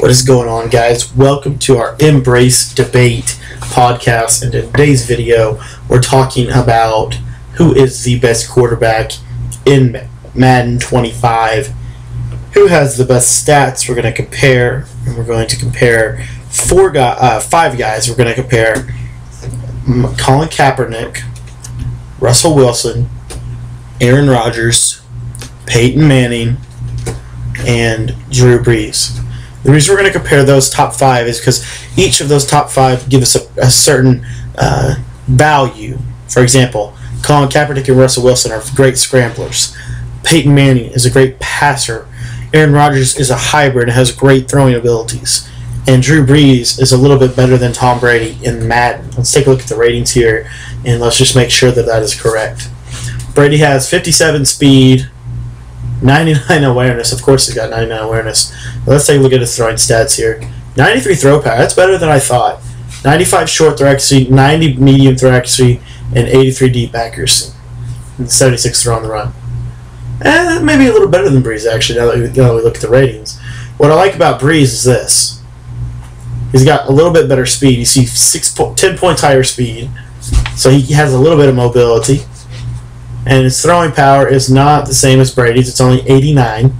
What is going on, guys? Welcome to our Embrace Debate podcast. And in today's video, we're talking about who is the best quarterback in Madden 25, who has the best stats. We're going to compare, and we're going to compare four guy, uh, five guys. We're going to compare Colin Kaepernick, Russell Wilson, Aaron Rodgers, Peyton Manning, and Drew Brees. The reason we're going to compare those top five is because each of those top five give us a, a certain uh, value. For example, Colin Kaepernick and Russell Wilson are great scramblers. Peyton Manning is a great passer. Aaron Rodgers is a hybrid and has great throwing abilities. And Drew Brees is a little bit better than Tom Brady in Madden. Let's take a look at the ratings here and let's just make sure that that is correct. Brady has 57 speed, 99 awareness. Of course, he's got 99 awareness. let's take a look at his throwing stats here. 93 throw power. That's better than I thought. 95 short throw accuracy, 90 medium throw accuracy, and 83 deep accuracy. And 76 throw on the run. Eh, maybe a little better than Brees, actually, now that, we, now that we look at the ratings. What I like about Brees is this. He's got a little bit better speed. You see six, 10 points higher speed. So he has a little bit of mobility and his throwing power is not the same as Brady's. It's only 89.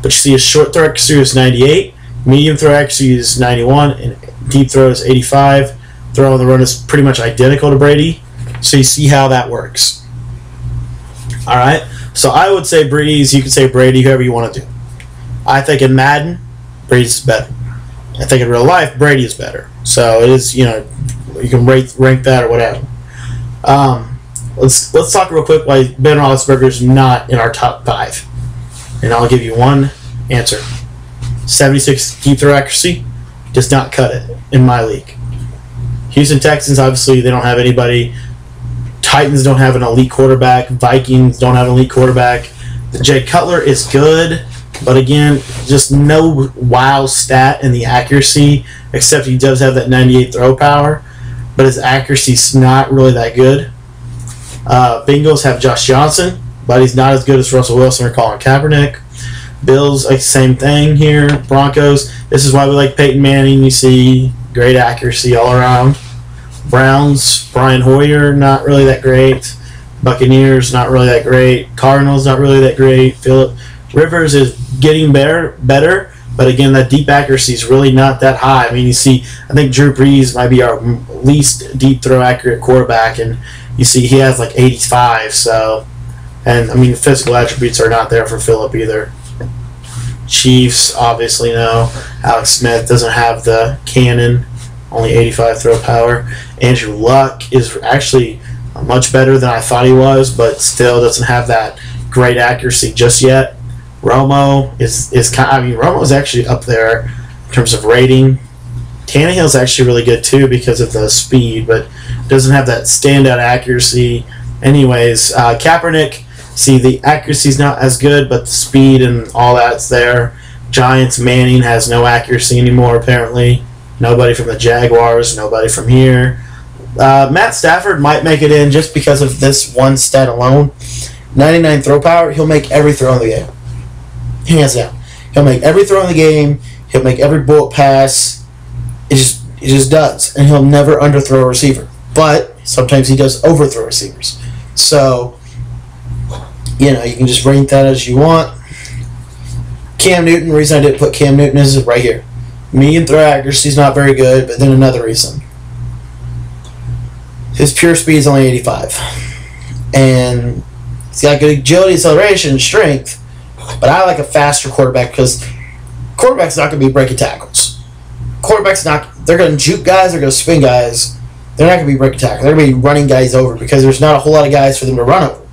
But you see his short throw accuracy is 98, medium throw accuracy is 91, and deep throw is 85. Throw on the run is pretty much identical to Brady. So you see how that works. All right. So I would say Brees. You could say Brady, whoever you want to do. I think in Madden, Brady's is better. I think in real life, Brady is better. So it is, you know, you can rate rank that or whatever. Um, let's let's talk real quick why Ben Roethlisberger is not in our top five, and I'll give you one answer. Seventy-six deep throw accuracy does not cut it in my league. Houston Texans obviously they don't have anybody. Titans don't have an elite quarterback. Vikings don't have an elite quarterback. The Jay Cutler is good, but again, just no wow stat in the accuracy, except he does have that 98 throw power, but his accuracy is not really that good. Uh, Bengals have Josh Johnson, but he's not as good as Russell Wilson or Colin Kaepernick. Bills, like same thing here. Broncos, this is why we like Peyton Manning. You see great accuracy all around. Browns, Brian Hoyer, not really that great. Buccaneers, not really that great. Cardinals, not really that great. Philip Rivers is getting better, better, but again, that deep accuracy is really not that high. I mean, you see, I think Drew Brees might be our least deep throw accurate quarterback, and you see he has like 85. So, and I mean, physical attributes are not there for Philip either. Chiefs, obviously, no. Alex Smith doesn't have the cannon, only 85 throw power. Andrew Luck is actually much better than I thought he was, but still doesn't have that great accuracy just yet. Romo is is kind. I mean, Romo is actually up there in terms of rating. Tannehill's actually really good too because of the speed, but doesn't have that standout accuracy. Anyways, uh, Kaepernick, see the accuracy's not as good, but the speed and all that's there. Giants Manning has no accuracy anymore apparently. Nobody from the Jaguars, nobody from here. Uh, Matt Stafford might make it in just because of this one stat alone. 99 throw power, he'll make every throw in the game. Hands down. He'll make every throw in the game. He'll make every bullet pass. It just it just does. And he'll never underthrow a receiver. But sometimes he does overthrow receivers. So, you know, you can just rank that as you want. Cam Newton, the reason I didn't put Cam Newton is right here. Medium throw accuracy is not very good, but then another reason. His pure speed is only 85. And he's got good agility, acceleration, strength. But I like a faster quarterback because quarterback's not going to be breaking tackles. Quarterback's not, they're going to juke guys, they're going to spin guys they're not going to be breaking tackles. They're going to be running guys over because there's not a whole lot of guys for them to run over.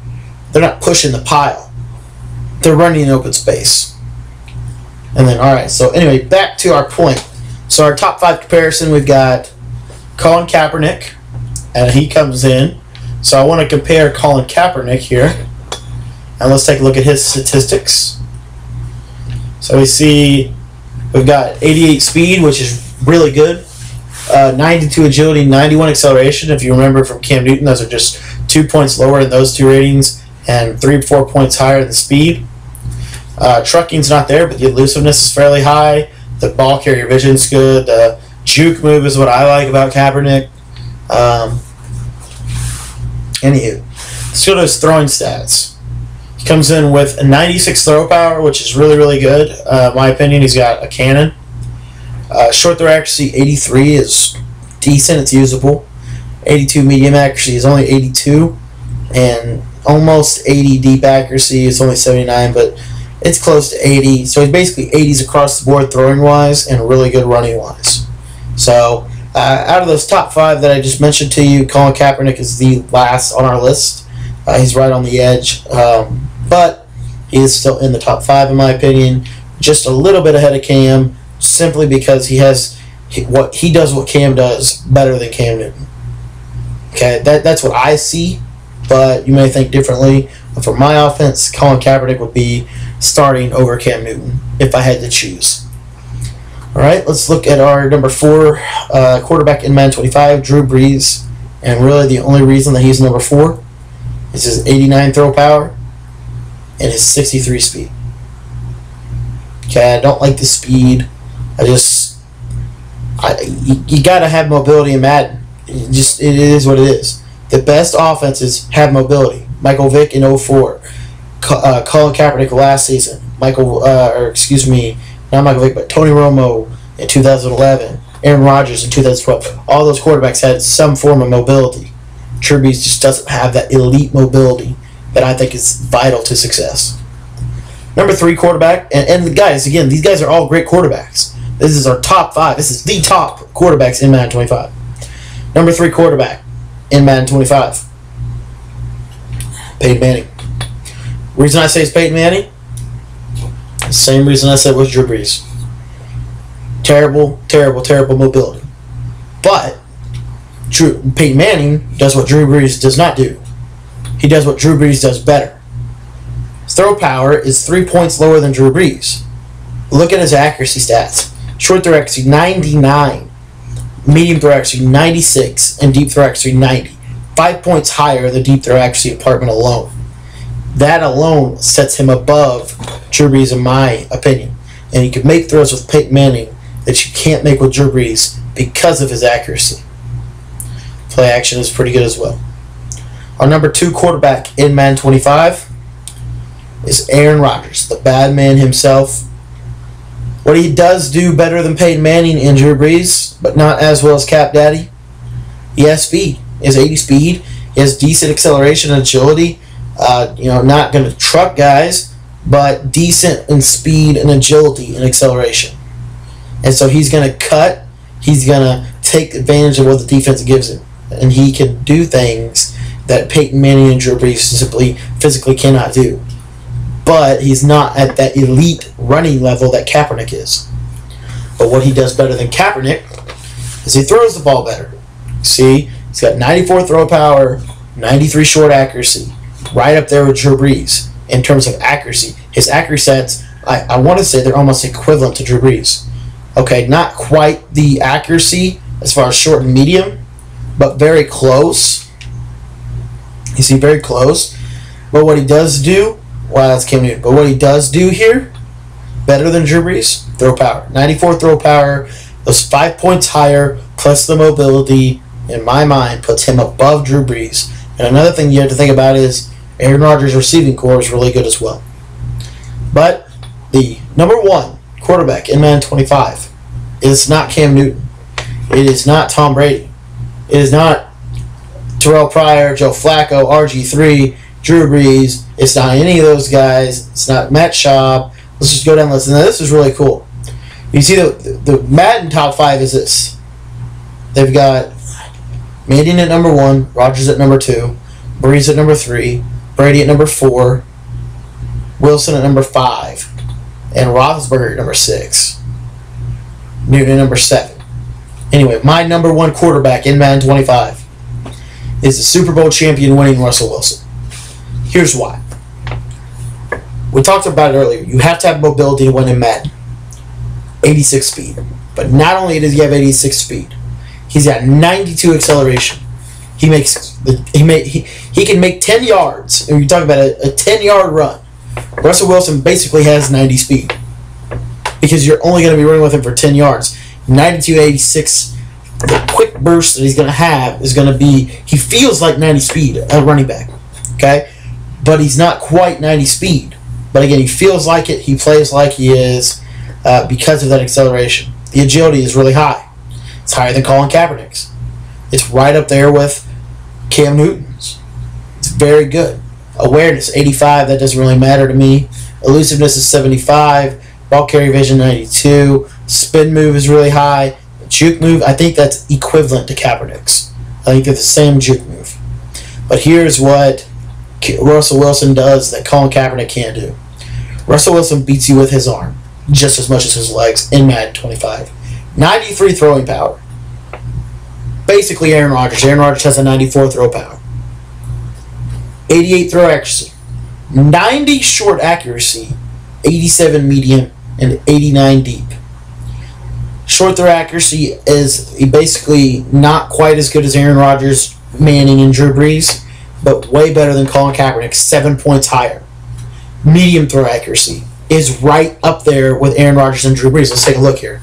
They're not pushing the pile. They're running in open space. And then, all right. So anyway, back to our point. So our top five comparison, we've got Colin Kaepernick, and he comes in. So I want to compare Colin Kaepernick here, and let's take a look at his statistics. So we see we've got 88 speed, which is really good uh, 92 agility, 91 acceleration. If you remember from Cam Newton, those are just two points lower in those two ratings and three, four points higher than speed. Uh, trucking's not there, but the elusiveness is fairly high. The ball carrier vision's good. The juke move is what I like about Kaepernick. Um, anywho, let's go to his throwing stats. Comes in with 96 throw power, which is really, really good. Uh, my opinion, he's got a cannon. Uh, short throw accuracy, 83 is decent. It's usable. 82 medium accuracy is only 82. And almost 80 deep accuracy is only 79, but it's close to 80. So he's basically 80s across the board throwing wise and really good running wise. So uh, out of those top five that I just mentioned to you, Colin Kaepernick is the last on our list. Uh, he's right on the edge, um, but he is still in the top five in my opinion. Just a little bit ahead of Cam, simply because he has what he does what Cam does better than Cam Newton. Okay, that that's what I see, but you may think differently. For my offense, Colin Kaepernick would be starting over Cam Newton if I had to choose. All right, let's look at our number four uh, quarterback in Madden 25, Drew Brees. And really, the only reason that he's number four is his 89 throw power and his 63 speed. Okay, I don't like the speed. I just, I you, you got to have mobility in Madden. It just it is what it is. The best offenses have mobility. Michael Vick in 04, uh, Colin Kaepernick last season, Michael uh, or excuse me, not Michael Vick, but Tony Romo in 2011, Aaron Rodgers in 2012. All those quarterbacks had some form of mobility. Brees just doesn't have that elite mobility that I think is vital to success. Number three quarterback, and, and the guys, again, these guys are all great quarterbacks. This is our top five. This is the top quarterbacks in Madden 25. Number three quarterback in Madden 25. Peyton Manning. Reason I say it's Peyton Manning? Same reason I said was Drew Brees. Terrible, terrible, terrible mobility. But Drew Peyton Manning does what Drew Brees does not do. He does what Drew Brees does better. Throw power is three points lower than Drew Brees. Look at his accuracy stats. Short throw accuracy 99, medium throw accuracy 96, and deep throw accuracy 90. Five points higher than deep throw accuracy department alone. That alone sets him above Drew Brees, in my opinion. And he can make throws with Peyton Manning that you can't make with Drew Brees because of his accuracy. Play action is pretty good as well. Our number two quarterback in Madden 25 is Aaron Rodgers, the bad man himself. What he does do better than Peyton Manning and Drew Brees, but not as well as Cap Daddy, he has speed. He has 80 speed. He has decent acceleration and agility. Uh, you know, not going to truck guys, but decent in speed and agility and acceleration. And so he's going to cut. He's going to take advantage of what the defense gives him. And he can do things that Peyton Manning and Drew Brees simply physically cannot do. But he's not at that elite running level that Kaepernick is. But what he does better than Kaepernick is he throws the ball better. See, he's got 94 throw power, 93 short accuracy, right up there with Drew Brees in terms of accuracy. His accuracy stats, I, I want to say they're almost equivalent to Drew Brees. Okay, not quite the accuracy as far as short and medium, but very close. You see, very close. But what he does do, well, that's Cam Newton. But what he does do here, better than Drew Brees, throw power. 94 throw power, those five points higher, plus the mobility, in my mind, puts him above Drew Brees. And another thing you have to think about is Aaron Rodgers' receiving corps is really good as well. But the number one quarterback in Madden 25 is not Cam Newton. It is not Tom Brady. It is not Terrell Pryor, Joe Flacco, RG3, Drew Brees. It's not any of those guys. It's not Matt Schaub. Let's just go down the list. And this is really cool. You see, the, the Madden top five is this. They've got Manning at number one, Rodgers at number two, Brees at number three, Brady at number four, Wilson at number five, and Roethlisberger at number six. Newton at number seven. Anyway, my number one quarterback in Madden 25 is the Super Bowl champion winning Russell Wilson. Here's why. We talked about it earlier. You have to have mobility to win in Madden. 86 speed. But not only does he have 86 speed, he's got 92 acceleration. He makes he make he, he can make 10 yards. And you talk about a, a 10 yard run. Russell Wilson basically has 90 speed. because you're only going to be running with him for 10 yards. 92 86, the quick burst that he's going to have is going to be, he feels like 90 speed, a running back. Okay? But he's not quite 90 speed. But again, he feels like it. He plays like he is uh, because of that acceleration. The agility is really high. It's higher than Colin Kaepernick's. It's right up there with Cam Newton's. It's very good. Awareness, 85. That doesn't really matter to me. Elusiveness is 75. Ball carry vision, 92. Spin move is really high. Juke move, I think that's equivalent to Kaepernick's. I think they're the same juke move. But here's what Russell Wilson does that Colin Kaepernick can't do. Russell Wilson beats you with his arm just as much as his legs in Madden 25. 93 throwing power. Basically Aaron Rodgers. Aaron Rodgers has a 94 throw power. 88 throw accuracy. 90 short accuracy. 87 medium and 89 deep. Short throw accuracy is basically not quite as good as Aaron Rodgers, Manning, and Drew Brees, but way better than Colin Kaepernick, seven points higher. Medium throw accuracy is right up there with Aaron Rodgers and Drew Brees. Let's take a look here.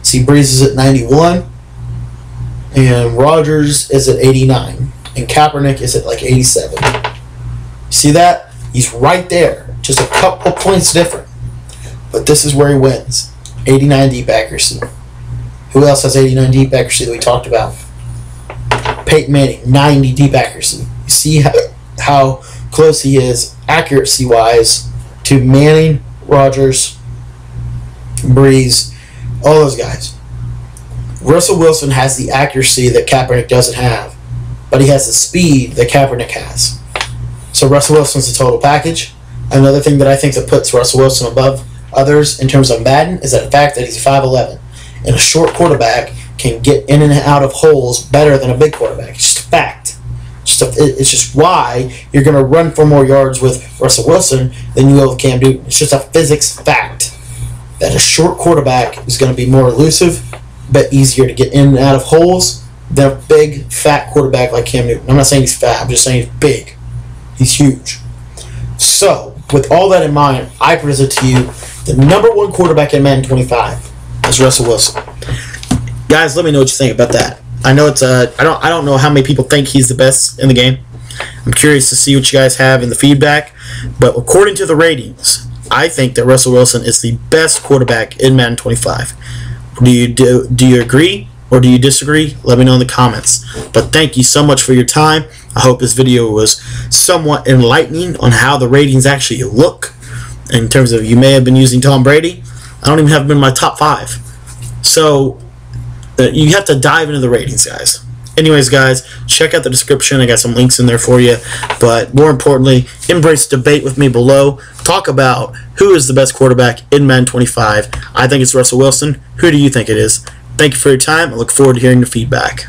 See, Brees is at 91, and Rodgers is at 89, and Kaepernick is at like 87. See that? He's right there, just a couple points different. But this is where he wins 89 deep accuracy. Who else has 89 deep accuracy that we talked about? Peyton Manning, 90 deep accuracy. You see how, how close he is, accuracy wise, to Manning, Rodgers, Brees, all those guys. Russell Wilson has the accuracy that Kaepernick doesn't have, but he has the speed that Kaepernick has. So Russell Wilson's a total package. Another thing that I think that puts Russell Wilson above others in terms of Madden is that the fact that he's 5'11 and a short quarterback can get in and out of holes better than a big quarterback. It's just a fact. Just a, it's just why you're going to run for more yards with Russell Wilson than you will with Cam Newton. It's just a physics fact that a short quarterback is going to be more elusive, but easier to get in and out of holes than a big, fat quarterback like Cam Newton. I'm not saying he's fat, I'm just saying he's big. He's huge. So, with all that in mind, I present to you the number one quarterback in Madden 25 is Russell Wilson. Guys, let me know what you think about that. I know it's uh, I don't I don't know how many people think he's the best in the game. I'm curious to see what you guys have in the feedback, but according to the ratings, I think that Russell Wilson is the best quarterback in Madden 25. Do you do, do you agree or do you disagree? Let me know in the comments. But thank you so much for your time. I hope this video was somewhat enlightening on how the ratings actually look in terms of you may have been using Tom Brady. I don't even have him in my top five. So uh, you have to dive into the ratings, guys. Anyways, guys, check out the description. I got some links in there for you. But more importantly, embrace debate with me below. Talk about who is the best quarterback in Madden 25. I think it's Russell Wilson. Who do you think it is? Thank you for your time. I look forward to hearing your feedback.